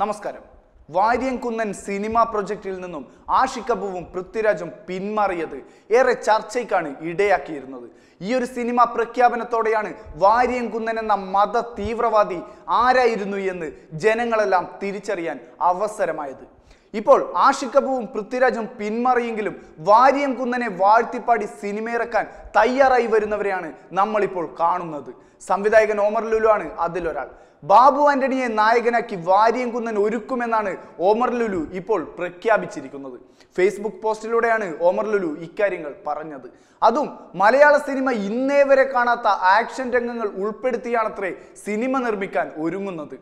നമസ്കാരം. വാര്യംകുന്നൻ സിനിമ പ്രൊജക്റ്റിൽ നിന്നും ആഷിക്കബുവും പൃഥ്വിരാജും പിന്മാറിയത് ഏറെ ചർച്ചയ്ക്കാണ് ഇടയാക്കിയിരുന്നത്. ഈ ഒരു സിനിമ പ്രഖ്യാപനത്തോടെയാണ് വാര്യംകുന്നൻ എന്ന മത തീവ്രവാദി ആരായിരുന്നു എന്ന് ജനങ്ങളെല്ലാം തിരിച്ചറിയാൻ അവസരമായത്. ഇപ്പോൾ ആഷിക്കബുവും പൃഥ്വിരാജും പിന്മാറിയെങ്കിലും വാര്യം കുന്നനെ വാഴ്ത്തിപ്പാടി സിനിമയിറക്കാൻ തയ്യാറായി വരുന്നവരെയാണ് നമ്മളിപ്പോൾ കാണുന്നത്. സംവിധായകൻ ഓമർ ലുലു ആണ് അതിലൊരാൾ. ബാബു ആന്റണിയെ നായകനാക്കി വാര്യം കുന്നൻ ഒരുക്കുമെന്നാണ് ഓമർ ലുലു ഇപ്പോൾ പ്രഖ്യാപിച്ചിരിക്കുന്നത്. ഫേസ്ബുക്ക് പോസ്റ്റിലൂടെയാണ് ഓമർ ലുലു ഇക്കാര്യങ്ങൾ പറഞ്ഞത്. അതും മലയാള സിനിമ ഇന്നേ വരെ കാണാത്ത ആക്ഷൻ രംഗങ്ങൾ ഉൾപ്പെടുത്തിയാണത്രേ സിനിമ നിർമ്മിക്കാൻ ഒരുങ്ങുന്നത്.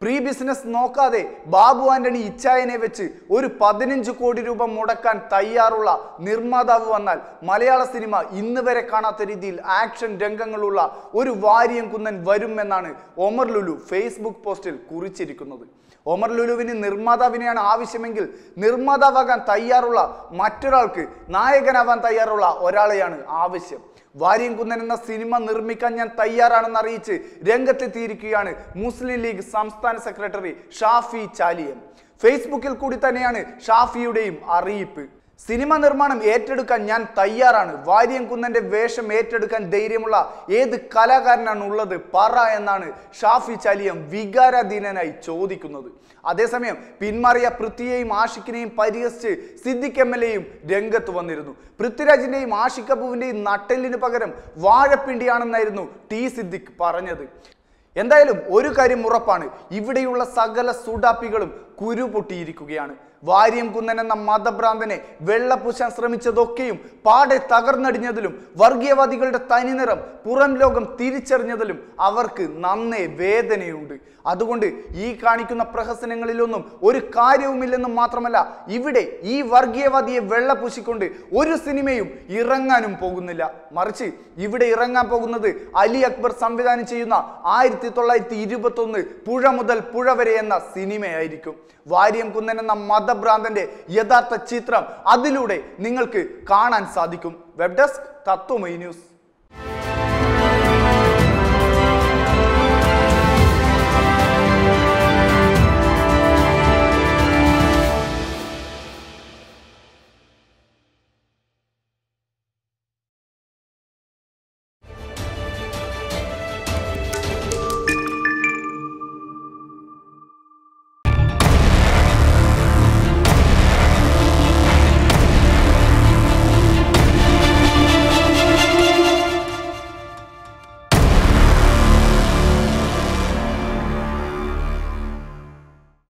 പ്രീ ബിസിനസ് നോക്കാതെ ബാബു ആന്റണി ഇച്ചായനെ വെച്ച് ഒരു പതിനഞ്ച് കോടി രൂപ മുടക്കാൻ തയ്യാറുള്ള നിർമ്മാതാവ് വന്നാൽ മലയാള സിനിമ ഇന്ന് വരെ കാണാത്ത രീതിയിൽ ആക്ഷൻ രംഗങ്ങളുള്ള ഒരു വാര്യം കുന്നൻ വരും എന്നാണ് ഒമർ ലുലു ഫേസ്ബുക്ക് പോസ്റ്റിൽ കുറിച്ചിരിക്കുന്നത്. ഒമർ ലുലുവിന് നിർമ്മാതാവിനെയാണ് ആവശ്യമെങ്കിൽ നിർമ്മാതാവാകാൻ തയ്യാറുള്ള മറ്റൊരാൾക്ക് നായകനാവാൻ തയ്യാറുള്ള ഒരാളെയാണ് ആവശ്യം. വാര്യംകുന്നൻ എന്ന സിനിമ നിർമ്മിക്കാൻ ഞാൻ തയ്യാറാണെന്ന് അറിയിച്ച് രംഗത്തെത്തിയിരിക്കുകയാണ് മുസ്ലിം ലീഗ് സംസ്ഥാന സെക്രട്ടറി ഷാഫി ചാലിയൻ. ഫേസ്ബുക്കിൽ കൂടി തന്നെയാണ് ഷാഫിയുടെയും അറിയിപ്പ്. സിനിമ നിർമ്മാണം ഏറ്റെടുക്കാൻ ഞാൻ തയ്യാറാണ്. വാര്യംകുന്നന്റെ വേഷം ഏറ്റെടുക്കാൻ ധൈര്യമുള്ള ഏത് കലാകാരനാണ് ഉള്ളത് പറ എന്നാണ് ഷാഫി ചാലിയം വികാരാധീനനായി ചോദിക്കുന്നത്. അതേസമയം പിന്മാറിയ പൃഥ്വിയെയും ആഷിഖിനെയും പരിഹസിച്ച് സിദ്ദിഖ് എം എൽ എയും രംഗത്ത് വന്നിരുന്നു. പൃഥ്വിരാജിന്റെയും ആഷിഖ് കപൂവിന്റെയും നട്ടെല്ലിന് പകരം വാഴപ്പിണ്ടിയാണെന്നായിരുന്നു ടി സിദ്ദിഖ് പറഞ്ഞത്. എന്തായാലും ഒരു കാര്യം ഉറപ്പാണ്. ഇവിടെയുള്ള സകല സുഡാപ്പികളും കുരു പൊട്ടിയിരിക്കുകയാണ്. വാര്യം കുന്നൻ എന്ന മതഭ്രാന്തനെ വെള്ളപൂശാൻ ശ്രമിച്ചതൊക്കെയും പാടെ തകർന്നടിഞ്ഞതിലും വർഗീയവാദികളുടെ തനിനിറം പുറം ലോകം തിരിച്ചറിഞ്ഞതിലും അവർക്ക് നന്നേ വേദനയുണ്ട്. അതുകൊണ്ട് ഈ കാണിക്കുന്ന പ്രഹസനങ്ങളിലൊന്നും ഒരു കാര്യവുമില്ലെന്നും മാത്രമല്ല ഇവിടെ ഈ വർഗീയവാദിയെ വെള്ളപൂശിക്കൊണ്ട് ഒരു സിനിമയും ഇറങ്ങാനും പോകുന്നില്ല. മറിച്ച് ഇവിടെ ഇറങ്ങാൻ പോകുന്നത് അലി അക്ബർ സംവിധാനം ചെയ്യുന്ന ആയിരത്തി തൊള്ളായിരത്തി ഇരുപത്തി ഒന്ന് പുഴ മുതൽ പുഴ വരെ എന്ന സിനിമയായിരിക്കും. വാര്യം കുന്നൻ എന്ന മതഭ്രാന്തന്റെ യഥാർത്ഥ ചിത്രം അതിലൂടെ നിങ്ങൾക്ക് കാണാൻ സാധിക്കും. വെബ് ഡെസ്ക് തത്വമൈ ന്യൂസ്